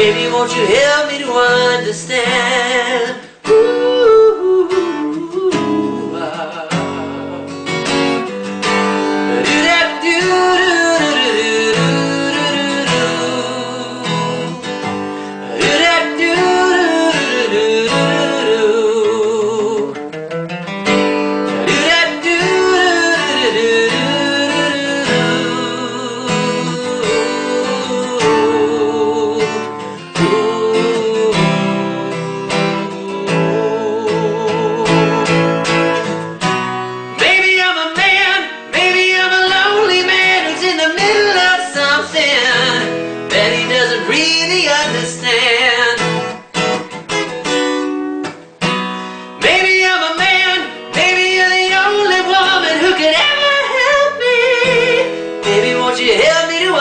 Baby, won't you help me to understand? de reabrir o